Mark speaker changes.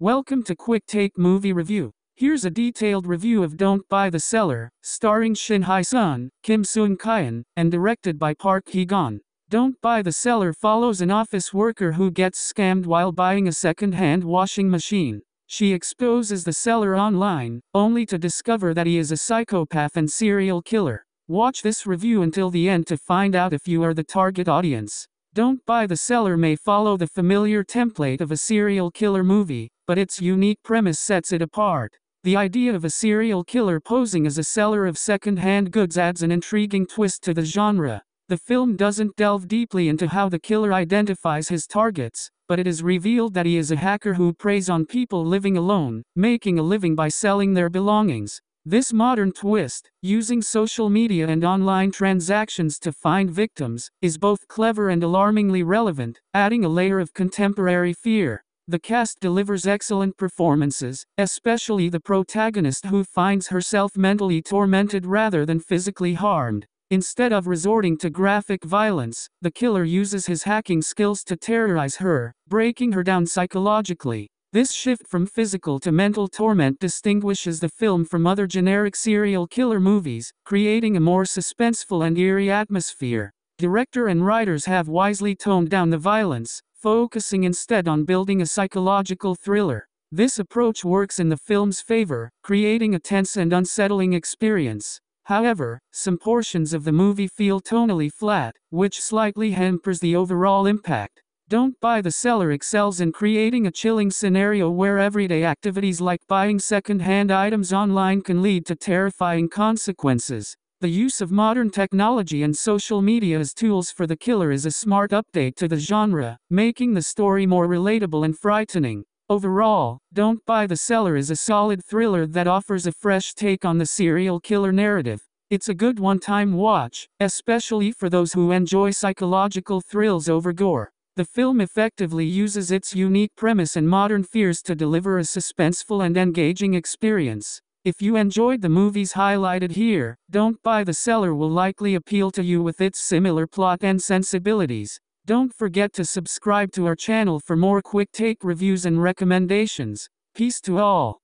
Speaker 1: Welcome to Quick Take Movie Review. Here's a detailed review of Don't Buy the Seller, starring Shin Hye-sun, Kim Sung-kyun, and directed by Park Hee-gon. Don't Buy the Seller follows an office worker who gets scammed while buying a second-hand washing machine. She exposes the seller online, only to discover that he is a psychopath and serial killer. Watch this review until the end to find out if you are the target audience. Don't Buy the Seller may follow the familiar template of a serial killer movie, but its unique premise sets it apart. The idea of a serial killer posing as a seller of second-hand goods adds an intriguing twist to the genre. The film doesn't delve deeply into how the killer identifies his targets, but it is revealed that he is a hacker who preys on people living alone, making a living by selling their belongings. This modern twist, using social media and online transactions to find victims, is both clever and alarmingly relevant, adding a layer of contemporary fear. The cast delivers excellent performances, especially the protagonist who finds herself mentally tormented rather than physically harmed. Instead of resorting to graphic violence, the killer uses his hacking skills to terrorize her, breaking her down psychologically. This shift from physical to mental torment distinguishes the film from other generic serial killer movies, creating a more suspenseful and eerie atmosphere. Director and writers have wisely toned down the violence, focusing instead on building a psychological thriller. This approach works in the film's favor, creating a tense and unsettling experience. However, some portions of the movie feel tonally flat, which slightly hampers the overall impact. Don't Buy the Seller excels in creating a chilling scenario where everyday activities like buying second-hand items online can lead to terrifying consequences. The use of modern technology and social media as tools for the killer is a smart update to the genre, making the story more relatable and frightening. Overall, Don't Buy the Seller is a solid thriller that offers a fresh take on the serial killer narrative. It's a good one-time watch, especially for those who enjoy psychological thrills over gore. The film effectively uses its unique premise and modern fears to deliver a suspenseful and engaging experience. If you enjoyed the movies highlighted here, Don't Buy the Seller will likely appeal to you with its similar plot and sensibilities. Don't forget to subscribe to our channel for more quick take reviews and recommendations. Peace to all.